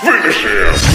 Finish him.